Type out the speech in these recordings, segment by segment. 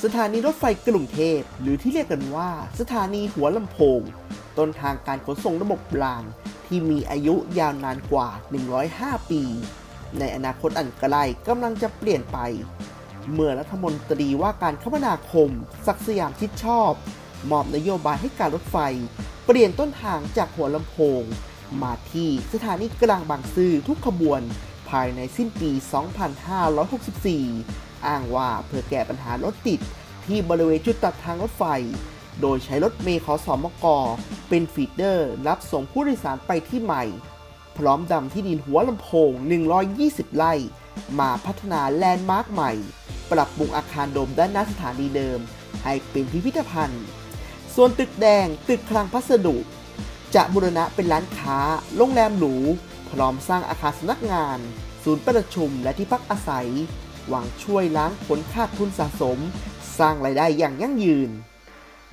สถานีรถไฟกรุงเทพ หรือที่เรียกกันว่า สถานีหัวลำโพง ต้นทางการขนส่งระบบราง ที่มีอายุยาวนานกว่า 105 ปี ในอนาคตอันไกล้กำลังจะเปลี่ยนไป เมื่อรัฐมนตรีว่าการคมนาคม ศักสยามชิดชอบ มอบนโยบายให้การรถไฟ เปลี่ยนต้นทางจากหัวลำโพง มาที่สถานีกลางบางซื่อทุกขบวน ภายในสิ้นปี 2564 อ้างว่าเพื่อแก้ปัญหารถติดที่บริเวณจุดตัดทางรถไฟ โดยใช้รถเมล์ขอสอมกเป็น feeder รับส่งผู้โดยสารไปที่ใหม่ พร้อมนำที่ดินหัวลำโพง 120 ไร่ มาพัฒนา landmark ใหม่ ปรับปรุงอาคารโดมด้านหน้าสถานีเดิม ให้เป็นพิพิธภัณฑ์ ส่วนตึกแดงตึกคลังพัสดุ จะบูรณะเป็นร้านค้า โรงแรมหรู พร้อมสร้างอาคารสำนักงาน ศูนย์ประชุมและที่พักอาศัย หวังช่วยล้างผลขาดทุนสะสม สร้างรายได้อย่างยั่งยืน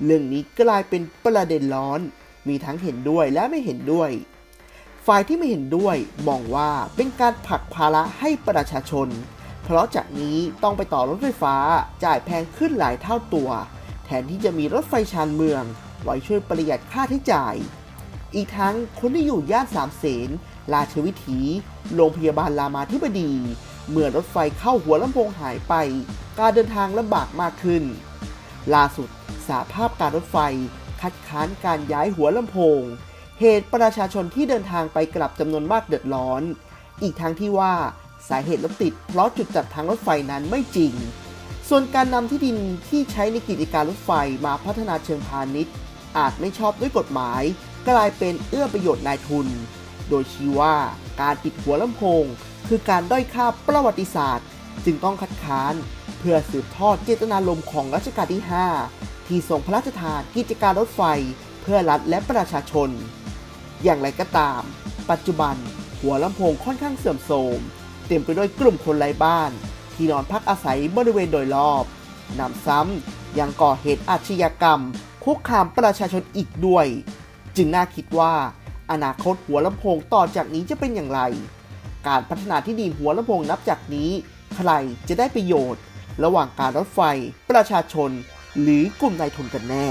เรื่องนี้กลายเป็นประเด็นร้อน มีทั้งเห็นด้วยและไม่เห็นด้วย ฝ่ายที่ไม่เห็นด้วยมองว่าเป็นการผลักภาระให้ประชาชน เพราะจากนี้ต้องไปต่อรถไฟฟ้าจ่ายแพงขึ้นหลายเท่าตัว แทนที่จะมีรถไฟชานเมืองไว้ช่วยประหยัดค่าใช้จ่าย อีกทั้งคนที่อยู่ย่านสามเสนราชวิถี โรงพยาบาลรามาธิบดี เมื่อรถไฟเข้าหัวลำโพงหายไป การเดินทางลำบากมากขึ้น ล่าสุดสาภาพการรถไฟคัดค้านการย้ายหัวลำโพง เหตุประชาชนที่เดินทางไปกลับจำนวนมากเดือดร้อน อีกทั้งที่ว่าสาเหตุรถติด เพราะจุดจัดทางรถไฟนั้นไม่จริง ส่วนการนำที่ดินที่ใช้ในกิจการรถไฟมาพัฒนาเชิงพาณิชย์ อาจไม่ชอบด้วยกฎหมาย กลายเป็นเอื้อประโยชน์นายทุน โดยชี้ว่าการติดหัวลำโพง คือการด้อยค่าประวัติศาสตร์ จึงต้องคัดค้าน เพื่อสืบทอดเจตนารมณ์ของรัชกาลที่ 5 ที่ทรงพระราชทานกิจการรถไฟ เพื่อรัฐและประชาชน อย่างไรก็ตาม ปัจจุบันหัวลำโพงค่อนข้างเสื่อมโทรมเต็มไปด้วยกลุ่มคนไร้บ้าน ที่นอนพักอาศัยบริเวณโดยรอบนำซ้ำยังก่อเหตุอาชญากรรมคุกคามประชาชนอีกด้วย จึงน่าคิดว่า อนาคตหัวลำโพงต่อจากนี้จะเป็นอย่างไร การพัฒนาที่ดีหัวลำโพงนับจากนี้ ใครจะได้ประโยชน์ ระหว่างการรถไฟ ประชาชน หรือกลุ่มนายทุนกันแน่